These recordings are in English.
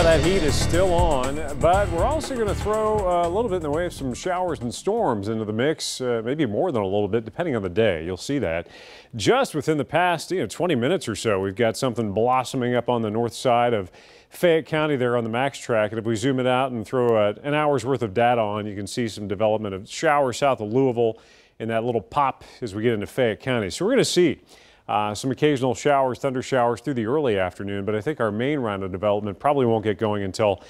That heat is still on, but we're also going to throw uh, a little bit in the way of some showers and storms into the mix, uh, maybe more than a little bit, depending on the day. You'll see that. Just within the past, you know, 20 minutes or so, we've got something blossoming up on the north side of Fayette County there on the max track. And if we zoom it out and throw a, an hour's worth of data on, you can see some development of showers south of Louisville and that little pop as we get into Fayette County. So we're going to see uh, some occasional showers, thunder showers through the early afternoon, but I think our main round of development probably won't get going until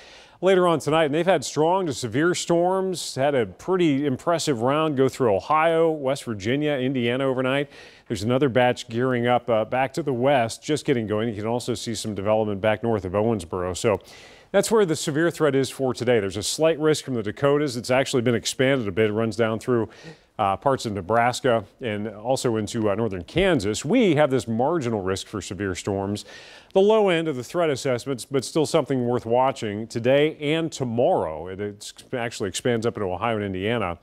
later on tonight. And they've had strong to severe storms, had a pretty impressive round go through Ohio, West Virginia, Indiana overnight. There's another batch gearing up uh, back to the west, just getting going. You can also see some development back north of Owensboro. So that's where the severe threat is for today. There's a slight risk from the Dakotas. It's actually been expanded a bit. It runs down through uh, parts of Nebraska and also into uh, northern Kansas. We have this marginal risk for severe storms, the low end of the threat assessments, but still something worth watching today and tomorrow. It actually expands up into Ohio and Indiana.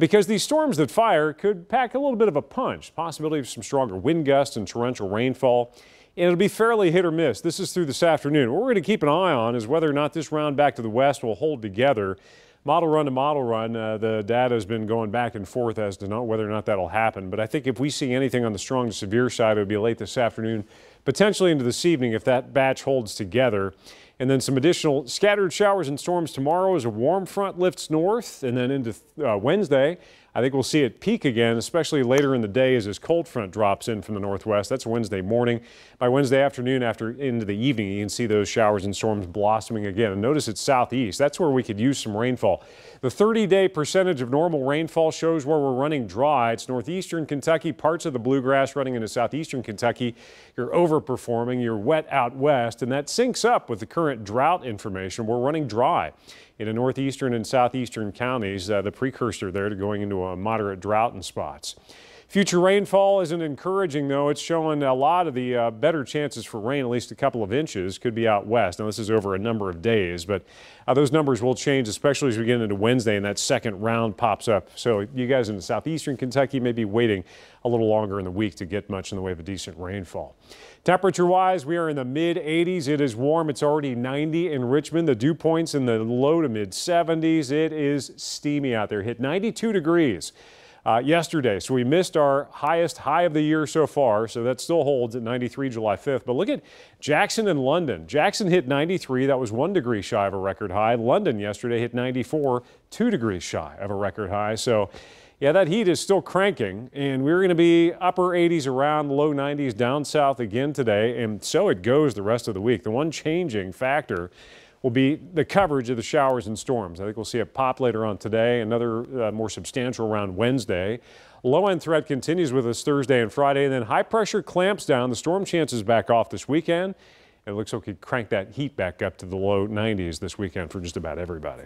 Because these storms that fire could pack a little bit of a punch, possibility of some stronger wind gusts and torrential rainfall. And it'll be fairly hit or miss. This is through this afternoon. What we're going to keep an eye on is whether or not this round back to the west will hold together model run to model run, uh, the data has been going back and forth as to not whether or not that'll happen. But I think if we see anything on the strong to severe side, it would be late this afternoon, potentially into this evening if that batch holds together. And then some additional scattered showers and storms tomorrow as a warm front lifts north and then into uh, Wednesday. I think we'll see it peak again, especially later in the day as this cold front drops in from the northwest. That's Wednesday morning. By Wednesday afternoon, after into the evening, you can see those showers and storms blossoming again. And notice it's southeast. That's where we could use some rainfall. The 30-day percentage of normal rainfall shows where we're running dry. It's northeastern Kentucky, parts of the bluegrass running into southeastern Kentucky. You're overperforming. You're wet out west, and that syncs up with the current drought information. We're running dry in the northeastern and southeastern counties, uh, the precursor there to going into a moderate drought in spots. Future rainfall isn't encouraging, though. It's showing a lot of the uh, better chances for rain, at least a couple of inches, could be out west. Now, this is over a number of days, but uh, those numbers will change, especially as we get into Wednesday and that second round pops up. So you guys in southeastern Kentucky may be waiting a little longer in the week to get much in the way of a decent rainfall. Temperature-wise, we are in the mid-80s. It is warm. It's already 90 in Richmond. The dew points in the low to mid-70s. It is steamy out there. Hit 92 degrees uh, yesterday. So we missed our highest high of the year so far. So that still holds at 93 July 5th. But look at Jackson and London. Jackson hit 93. That was one degree shy of a record high. London yesterday hit 94, two degrees shy of a record high. So yeah, that heat is still cranking, and we're going to be upper 80s around low 90s down south again today, and so it goes the rest of the week. The one changing factor will be the coverage of the showers and storms. I think we'll see a pop later on today, another uh, more substantial around Wednesday. Low end threat continues with us Thursday and Friday, and then high pressure clamps down. The storm chances back off this weekend. It looks like we could crank that heat back up to the low 90s this weekend for just about everybody.